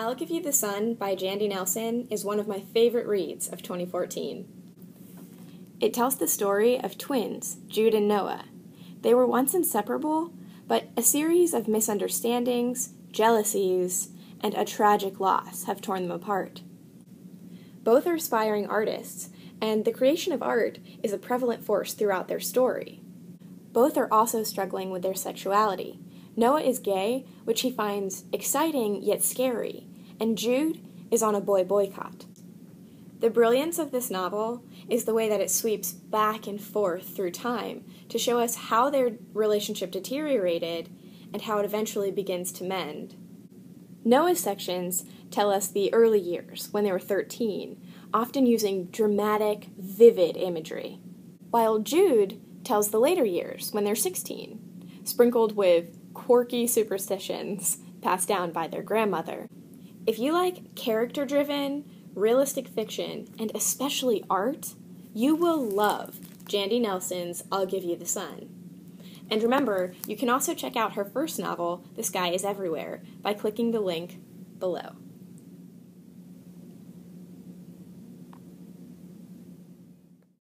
I'll Give You the Sun by Jandy Nelson is one of my favorite reads of 2014. It tells the story of twins, Jude and Noah. They were once inseparable, but a series of misunderstandings, jealousies, and a tragic loss have torn them apart. Both are aspiring artists, and the creation of art is a prevalent force throughout their story. Both are also struggling with their sexuality. Noah is gay, which he finds exciting yet scary, and Jude is on a boy boycott. The brilliance of this novel is the way that it sweeps back and forth through time to show us how their relationship deteriorated and how it eventually begins to mend. Noah's sections tell us the early years, when they were 13, often using dramatic, vivid imagery, while Jude tells the later years, when they're 16, sprinkled with quirky superstitions passed down by their grandmother. If you like character driven, realistic fiction, and especially art, you will love Jandy Nelson's I'll Give You the Sun. And remember, you can also check out her first novel, The Sky is Everywhere, by clicking the link below.